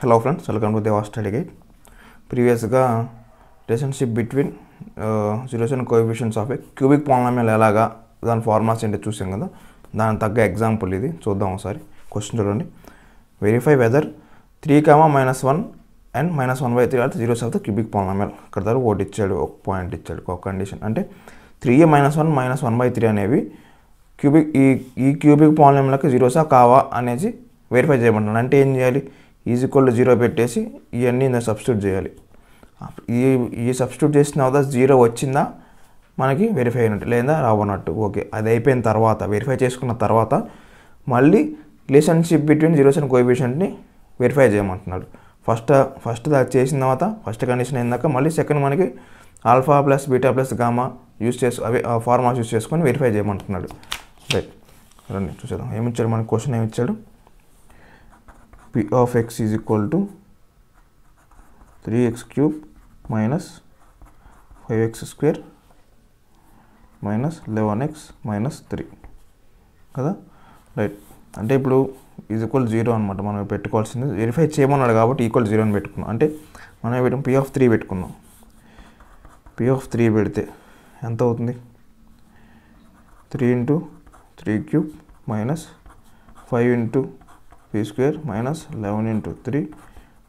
Hello friends welcome to Deva study guide ప్రీవియస్గా relationship between zeros and coefficients of a cubic polynomial ఎలాగా దాని farms ఏంటో చూసాం కదా. దానికి తగ్గ ఎగ్జాంపుల్ ఇది. చూద్దాం ఒకసారి. క్వశ్చన్ చూడండి. Verify whether three comma minus one and minus one by three అంటే zeros of the cubic polynomial ఇక్కడ దాకా ఒకటి ఇచ్చాడు ఒక పాయింట్ ఇచ్చాడు ఒక కండిషన్ అంటే three minus one minus one by three అనేవి క్యూబిక్ ఈ ఈ క్యూబిక్ పాలినామియల్కి జీరోసా కావా అనేది వెరిఫై చేయమంటున్నాను అంటే ఏం చేయాలి? ఈజ్ ఈక్వల్ జీరో పెట్టేసి ఇవన్నీ నేను సబ్స్టిట్యూట్ చేయాలి. ఈ ఈ సబ్స్టిట్యూట్ చేసిన తర్వాత జీరో వచ్చిందా? మనకి వెరిఫై అయినట్టు. లేదా రావన్నట్టు ఓకే. అది అయిపోయిన తర్వాత వెరిఫై చేసుకున్న తర్వాత మళ్ళీ రిలేషన్షిప్ బిట్వీన్ జీరోస్ అండ్ కోఎఫిషియంట్ని వెరిఫై చేయమంటున్నాడు. ఫస్ట్ ఫస్ట్ అది చేసిన తర్వాత ఫస్ట్ కండిషన్ అయిందాక మళ్ళీ సెకండ్ మనకి alpha plus beta plus gamma use చేసు అవి ఫార్మాస్ యూస్ చేసుకొని వెరిఫై చేయమంటున్నాడు. రైట్. రండి చూసేద్దాం. ఏమిచ్చాడు మనకి? Question ఏమిచ్చాడు P of X is equal to three X cube minus five X square minus eleven X minus three కదా? రైట్ అంటే ఇప్పుడు ఈజ్ ఈక్వల్ జీరో అనమాట మనం పెట్టుకోవాల్సింది వెరిఫై చేయమన్నాడు కాబట్టి ఈక్వల్ జీరో అని పెట్టుకున్నాం. అంటే మనం పెట్టాం? పి ఆఫ్ త్రీ పెట్టుకున్నాం. పి ఆఫ్ త్రీ పెడితే ఎంత అవుతుంది? Three into three cube minus five into p square minus eleven into three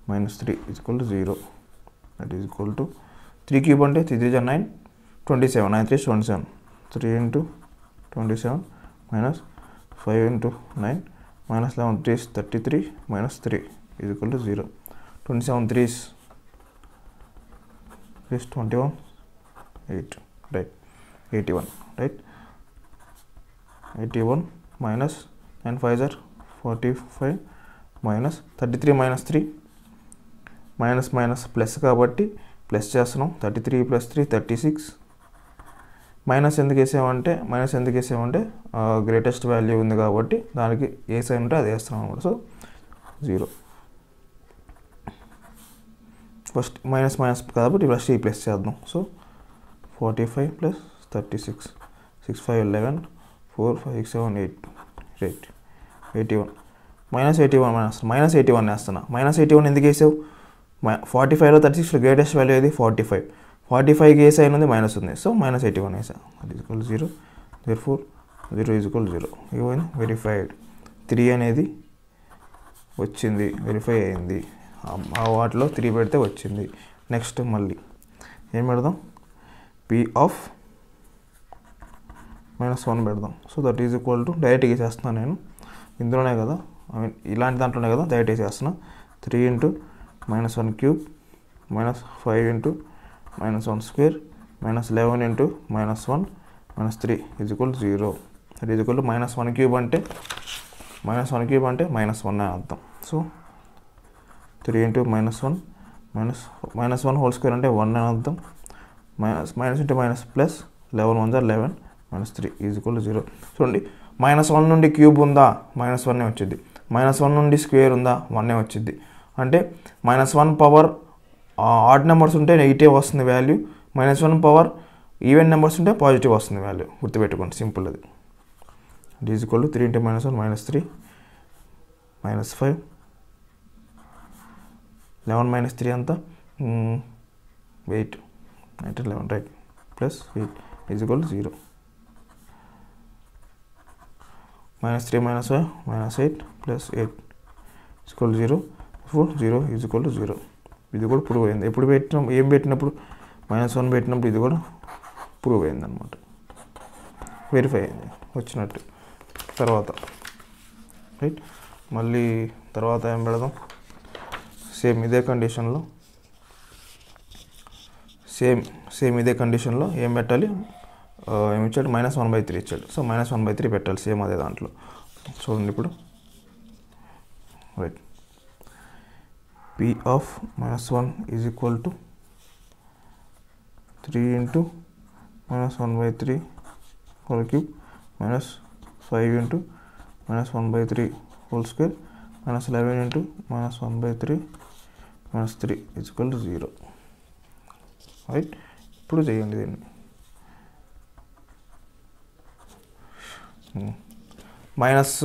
minus three is equal to zero that is equal to three cube అంటే three three జా nine twenty seven nine three twenty seven three into twenty seven minus five into nine minus eleven three thirty three minus three is equal to zero twenty seven threes is 21 8 right? 81 right? 81 minus 9 5 are forty five minus thirty three minus three minus minus plus కాబట్టి plus చేస్తున్నాం. Thirty three plus three thirty six minus ఎందుకు వేసామంటే minus ఎందుకు వేసామంటే greatest value ఉంది కాబట్టి దానికి ఏ sign ఉంటే అది వేస్తున్నాం అనమాట so zero first minus minus కాబట్టి ఫస్ట్ ఈ ప్లస్ చేద్దాం. So forty five plus thirty six six five eleven four five six seven eight eight eighty one minus eighty one minus minus eighty one వేస్తున్నా. Minus eighty one ఎందుకు వేసావు? Forty ఫైవ్లో thirty సిక్స్లో greatest value ఏది? Forty five forty ఫైవ్కి ఏ అయినది minus ఉంది సో మైనస్ ఎయిటీ వన్ వేసా అది equal zero zero four zero equal zero ఇవన్నీ వెరిఫైడ్ త్రీ అనేది వచ్చింది. వెరిఫై అయింది. ఆ వాటిలో త్రీ పెడితే వచ్చింది. నెక్స్ట్ మళ్ళీ. ఏం పెడదాం? పి ఆఫ్ మైనస్ వన్ పెడదాం. So that is equal to డైరెక్ట్గా చేస్తున్నాను నేను. ఇందులోనే కదా ఐ మీన్ ఇలాంటి దాంట్లోనే కదా దయచేసి చేస్తున్నా three into minus one cube minus five into minus one square minus eleven into minus one minus three is equal zero. అది is equal minus one cube అంటే మైనస్ వన్ క్యూబ్ అంటే minus one అని అర్థం. So three into minus one minus minus one whole square అంటే one అని అర్థం. Minus minus into minus plus eleven one జా eleven minus three is equal zero. చూడండి minus one నుండి cube ఉందా? మైనస్ వన్నే వచ్చింది. మైనస్ వన్ నుండి స్క్వేర్ ఉందా? వన్నే వచ్చింది. అంటే minus one power odd numbers ఉంటే నెగిటివ్ వస్తుంది value. Minus one power even numbers ఉంటే పాజిటివ్ వస్తుంది వాల్యూ. గుర్తుపెట్టుకోండి సింపుల్ అది. It equal three into minus one minus three minus five eleven minus three అంతా ఎయిట్ అంటే eleven right plus eight is equal zero minus three minus five minus eight plus eight equal zero four zero is equal to zero ఇది కూడా prove అయింది. ఎప్పుడు పెట్టిన? ఏం పెట్టినప్పుడు? Minus one పెట్టినప్పుడు ఇది కూడా ప్రూవ్ అయింది అనమాట వెరిఫై అయింది. వచ్చినట్టు. తర్వాత. రైట్ మళ్ళీ తర్వాత ఏం పెడదాం? సేమ్ ఇదే కండిషన్లో సేమ్ సేమ్ ఇదే కండిషన్లో ఏం పెట్టాలి? ఇచ్చాడు మైనస్ వన్ బై త్రీ ఇచ్చాడు. So minus one by three పెట్టాలి. సేమ్ అదే దాంట్లో. చూడండి ఇప్పుడు. Right p of minus one is equal to three into minus one by three whole cube minus five into minus one by three whole square minus eleven into minus one by three minus three equal to zero right ఇప్పుడు చేయండి దీన్ని. Minus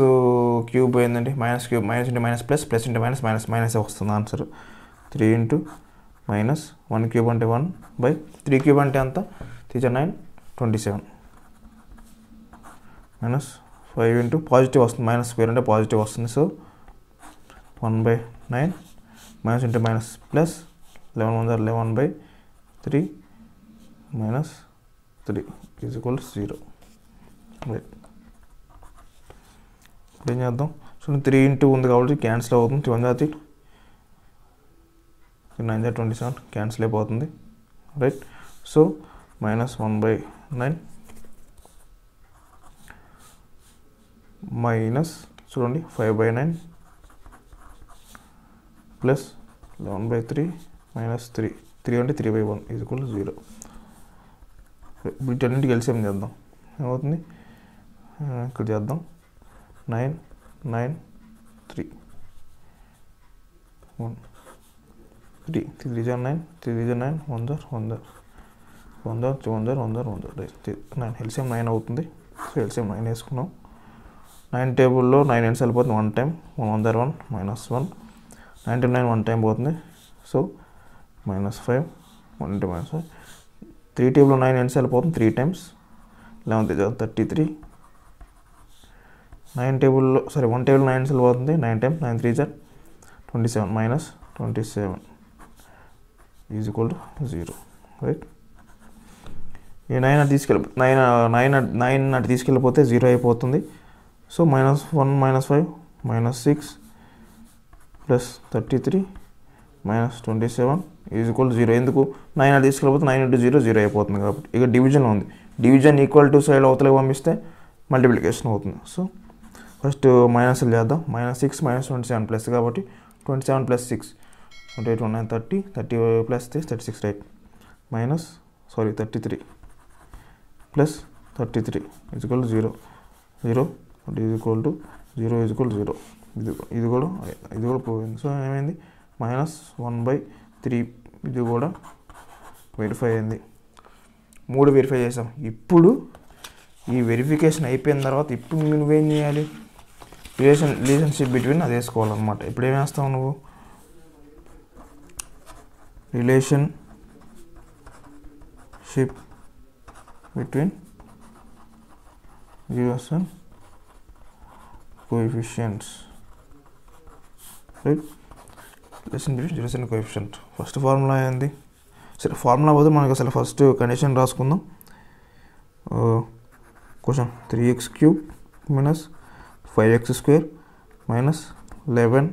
cube ఏంటంటే minus cube minus into minus plus plus into minus minus minus వస్తుంది answer three into minus one cube అంటే one by three cube అంటే అంత three nine twenty seven minus five into positive వస్తుంది. Minus square అంటే positive వస్తుంది. So one by nine minus into minus plus eleven one eleven by three minus three is equal zero right ఇప్పుడు ఏం చేద్దాం? So three into ఉంది కాబట్టి cancel అవుతుంది. Three one జాతి నైన్ జా ట్వంటీ సెవెన్ క్యాన్సిల్ అయిపోతుంది. Right so minus one by nine minus చూడండి five by nine plus eleven by three minus three three అంటే three by one is equal zero వీటన్నింటికి ఏం చేద్దాం? ఏమవుతుంది? ఇక్కడ చేద్దాం. Nine nine three. One. Three. Three three జా nine three three జా nine one జర్ వన్ జర్ వన్ జర్ త్రీ వన్ జర్ వన్ జర్ వన్ జర్ నైన్. ఎల్సిఎం నైన్ అవుతుంది. సో ఎల్సిఎం నైన్ వేసుకున్నాం. నైన్ టేబుల్లో నైన్ ఎన్స్ వెళ్ళిపోతుంది. One time. One one one minus one. Nine ninety nine one time పోతుంది. So minus five. One into minus five. Three టేబుల్లో nine ఎన్స్ వెళ్ళిపోతుంది. Three times. Eleven three thirty three. Nine టేబుల్లో sorry one table nine వెళ్ళిపోతుంది nine time nine three జర్ twenty seven minus twenty seven is equal to zero right? ఈ nine అటు తీసుకెళ్ళి nine nine nine అటు తీసుకెళ్ళిపోతే zero అయిపోతుంది. So minus one minus five minus six plus thirty three minus twenty seven is equal zero. ఎందుకు? Nine అది తీసుకెళ్ళిపోతే nine into zero zero అయిపోతుంది కాబట్టి. ఇక డివిజన్ ఉంది. డివిజన్ ఈక్వల్ టు సైడ్ అవతలకి పంపిస్తే మల్టిప్లికేషన్ అవుతుంది. సో ఫస్ట్ మైనస్లు చేద్దాం. Minus six minus twenty seven plus కాబట్టి twenty seven plus six twenty eight one nine thirty. Thirty plus three thirty six right minus sorry thirty three plus thirty three is equal zero zero is equal to zero is equal zero ఇది ఇది కూడా ఇది కూడా పోయింది. So ఏమైంది? Minus one by three ఇది కూడా verify అయింది. మూడు వెరిఫై చేసాం. ఇప్పుడు ఈ వెరిఫికేషన్ అయిపోయిన తర్వాత ఇప్పుడు నువ్వేం చేయాలి? రిలేషన్ రిలేషన్షిప్ బిట్వీన్ అది వేసుకోవాలన్నమాట ఇప్పుడు ఏం వేస్తావు నువ్వు? Relationship between us and coefficients right relation between zeros and coefficient first formula ఏంది? సరే ఫార్ములా పోతే మనకి అసలు first condition రాసుకుందాం. Question three x cube minus five x square minus eleven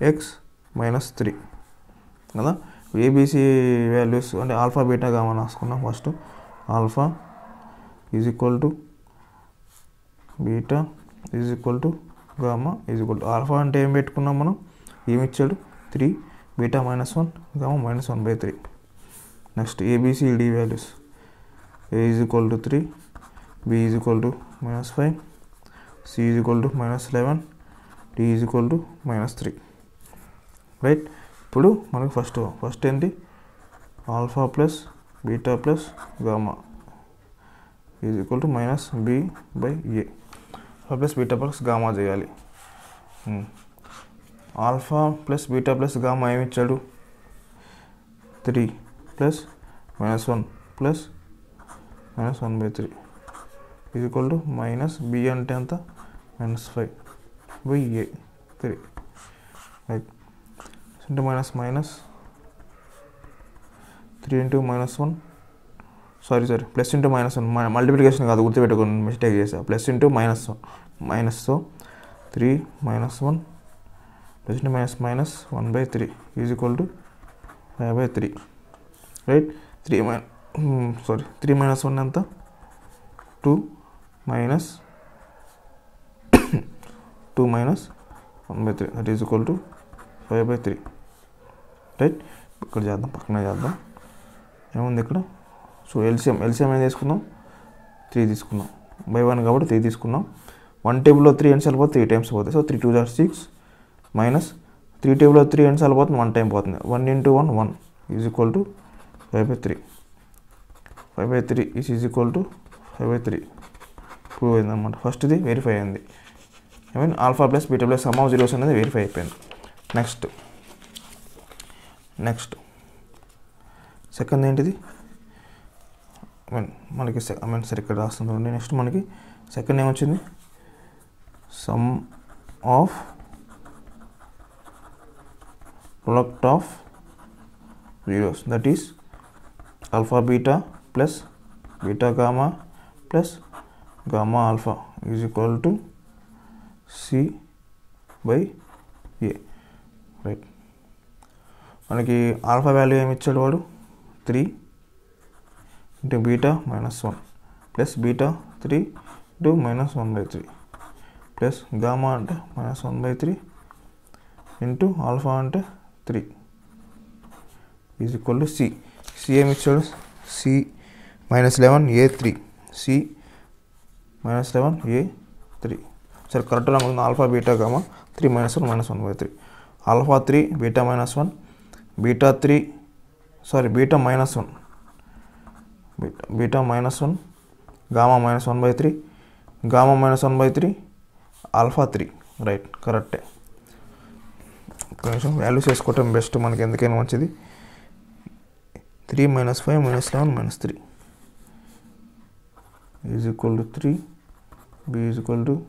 x minus three కదా? ఏబీసీ వాల్యూస్ అంటే alpha beta gamma రాసుకున్నాం first alpha is equal to beta is equal to gamma is equal to alpha అంటే ఏం పెట్టుకున్నాం మనం? ఏమి ఇచ్చాడు? Three beta minus one gamma minus one by three next ABCD values A is equal to three B is equal to minus five c is equal to minus eleven D is equal to minus three right ఇప్పుడు మనకు first first ఏంటి? Alpha plus beta plus gamma is equal to minus B by A alpha plus beta plus gamma చేయాలి. Alpha plus beta plus gamma ఏమి ఇచ్చాడు? Three plus minus one plus minus one by three is equal to minus B అంటే ఎంత? Minus five by A three right into minus minus three into minus one sorry sorry plus into minus one multiplication కాదు గుర్తుపెట్టుకోండి. Mistake చేసా plus into minus one minus so three minus one plus into minus minus one by three is equal to five by three right three my sorry three minus one ఎంత? Two minus two minus one by three that is equal to five by three right ఇక్కడ చేద్దాం పక్కన చేద్దాం. ఏముంది ఇక్కడ? So LCM LCM ఏం తీసుకున్నాం? Three తీసుకున్నాం. బై వన్ కాబట్టి త్రీ తీసుకున్నాం. వన్ టేబుల్లో త్రీ ఎన్సల్ వెళ్ళిపోతే త్రీ టైమ్స్ పోతాయి. సో త్రీ టూ జార్ సిక్స్ మైనస్ త్రీ టేబుల్లో త్రీ ఎన్సల్ వెళ్ళిపోతుంది వన్ టైం పోతుంది one into one one is equal to five by three five by three is equal to five by three prove అయిందన్నమాట ఫస్ట్ది verify అయింది. I mean alpha plus beta plus sum of zeros అనేది verify అయిపోయింది. Next next second ఏంటిది? I mean మనకి I mean సరే ఇక్కడ రాస్తుంది నెక్స్ట్ మనకి సెకండ్ ఏమొచ్చింది sum of product of zeros. That is alpha beta plus beta gamma plus gamma alpha is equal to C by A right మనకి alpha value ఏమి ఇచ్చాడు వాడు? Three into beta minus one plus beta three into minus one by three plus gamma అంటే minus one by three into alpha అంటే three is equal to C C ఏమి ఇచ్చాడు? C minus eleven A three C minus eleven A three సరే కరెక్ట్గా అనుకుంది alpha beta gamma three minus one minus one by three alpha three beta minus one beta three sorry beta minus one beta beta minus one gamma minus one by three gamma minus one by three alpha three right కరెక్టే కొంచెం values వేసుకోవటం best మనకి ఎందుకైనా మంచిది. Three minus five minus eleven minus three is equal to three B is equal to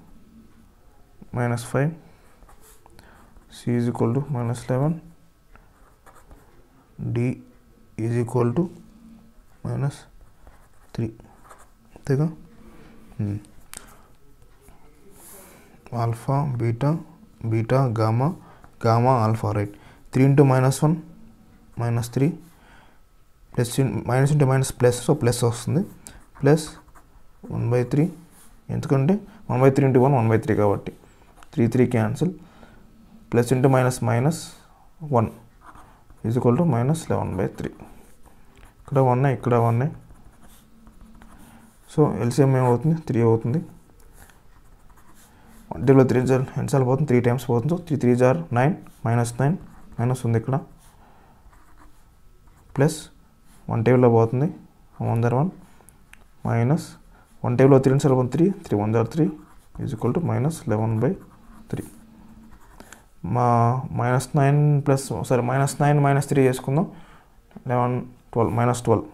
minus five C is equal to minus eleven D is equal to minus three అంతేగా? Alpha beta beta gamma gamma alpha right three into minus one minus three plus minus into minus plus so plus వస్తుంది. Plus one by three ఎందుకంటే one by three into one one by three కాబట్టి three three cancel plus into minus minus one is equal to minus eleven by three ఇక్కడ one ఇక్కడ one so LCM ఏమవుతుంది? Three అవుతుంది. దీనిలో three జార్ ఎన్నిసార్లు పోతుంది? త్రీ టైమ్స్ పోతుంది. సో త్రీ త్రీ జార్ నైన్ మైనస్ నైన్ మైనస్ ఉంది ఇక్కడ. ప్లస్ వన్ టేబుల్లో పోతుంది. వన్ దర్ వన్ మైనస్ వన్ టేబుల్లో three sir one three three one jar three is equal to minus eleven by three మా minus nine plus sorry minus nine minus three చేసుకుందాం eleven twelve minus twelve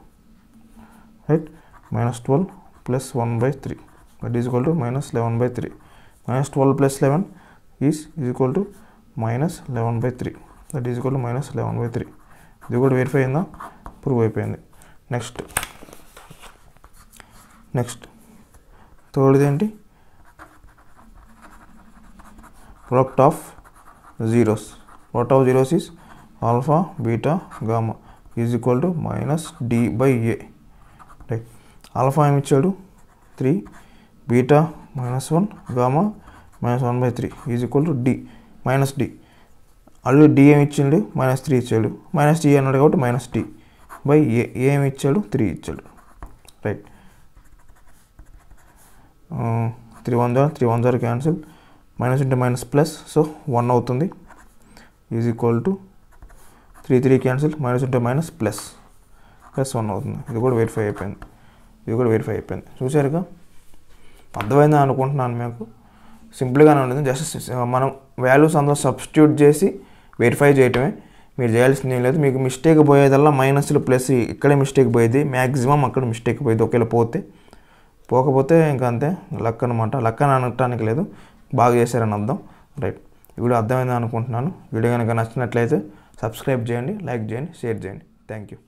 right minus twelve plus one by three that is equal to minus eleven by three minus twelve plus eleven is is equal to minus eleven by three that is equal to minus eleven by three ఇది కూడా verify అయిందా? Prove అయిపోయింది. Next next థర్డ్ది ఏంటి product of zeros product of zeros is alpha beta gamma is equal to minus d by a right alpha ఏమి ఇచ్చాడు? Three beta minus one gamma minus one by three is equal to d minus d already d ఏమి ఇచ్చిండు? Minus three ఇచ్చాడు. Minus D అన్నాడు కాబట్టి minus d by ఏ ఏమి ఇచ్చాడు? Three ఇచ్చాడు. రైట్ త్రీ వన్ జార్ three one jar cancel minus into minus plus so one అవుతుంది. Is equal to three three cancel minus into minus plus plus one అవుతుంది. ఇది కూడా వెరిఫై అయిపోయింది. ఇది కూడా వెరిఫై అయిపోయింది. చూసారుగా అర్థమైందా అనుకుంటున్నాను మీకు? సింపుల్గానే ఉంటుంది జస్ట్ మనం వాల్యూస్ అందరూ సబ్స్టిట్యూట్ చేసి వెరిఫై చేయటమే. మీరు చేయాల్సింది ఏం లేదు. మీకు మిస్టేక్ పోయేదల్లా మైనస్లు ప్లస్ ఇక్కడే మిస్టేక్ పోయేది. మ్యాక్సిమం అక్కడ మిస్టేక్ పోయేది. ఒకవేళ పోతే పోకపోతే ఇంకా అంతే లక్ అనమాట లక్ అని అనటానికి లేదు బాగా చేశారని అర్థం. రైట్ వీడియో అర్థమైంది అనుకుంటున్నాను. వీడియో కనుక నచ్చినట్లయితే సబ్స్క్రైబ్ చేయండి లైక్ చేయండి షేర్ చేయండి. Thank you